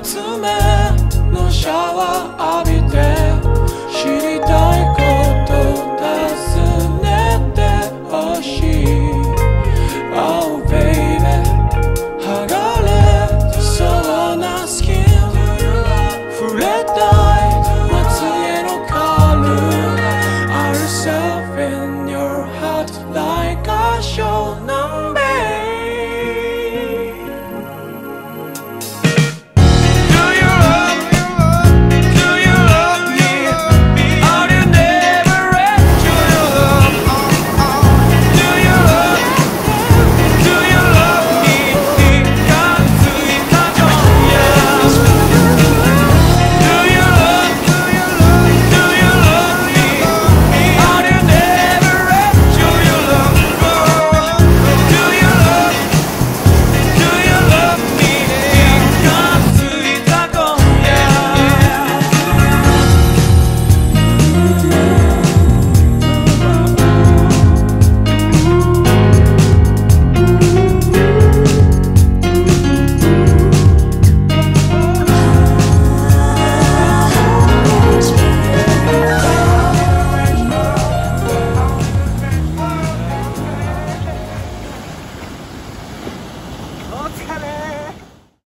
集めのシャワー浴びて